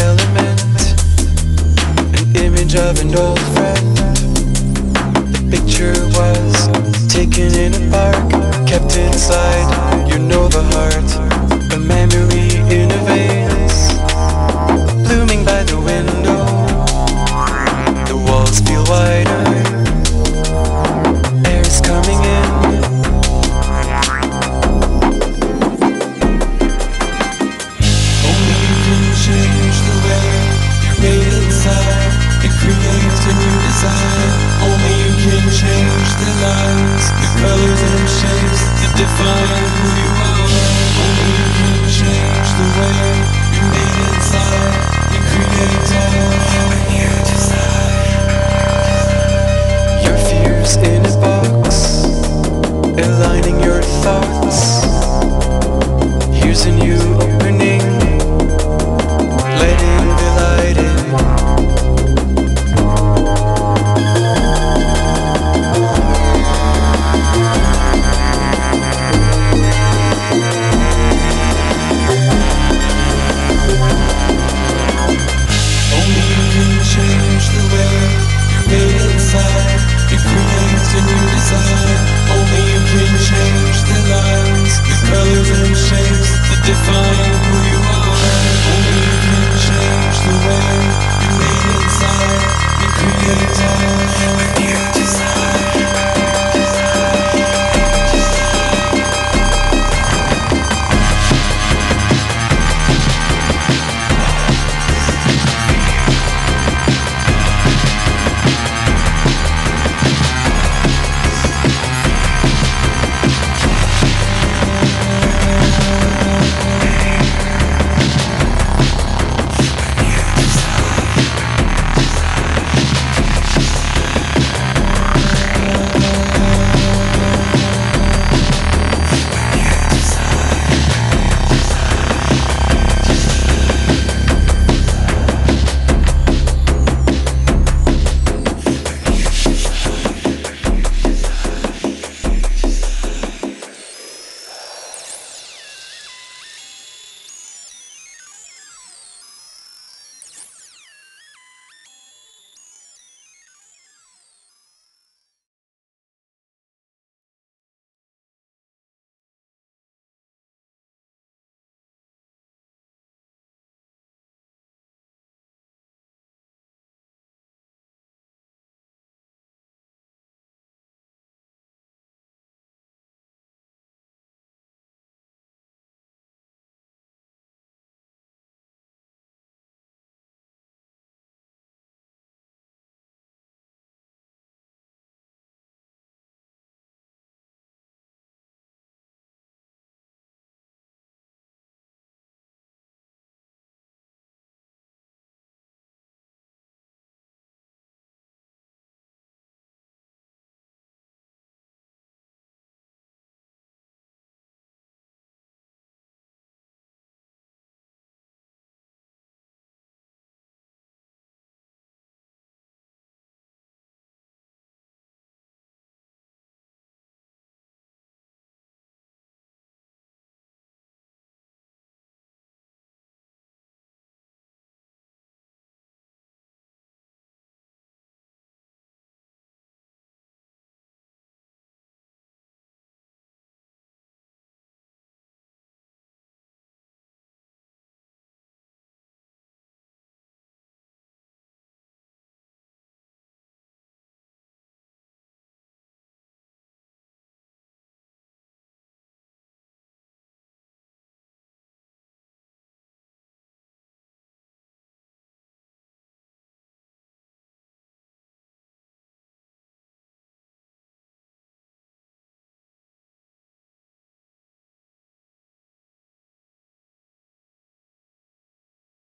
element, an image of an old friend. The picture was taken in a park, kept inside, you know the heart. time Only you can change the lines. The colors and shapes that define who you are. Only you can change the way you made inside You create all of you decide. Your fears in a box Aligning your thoughts. Using you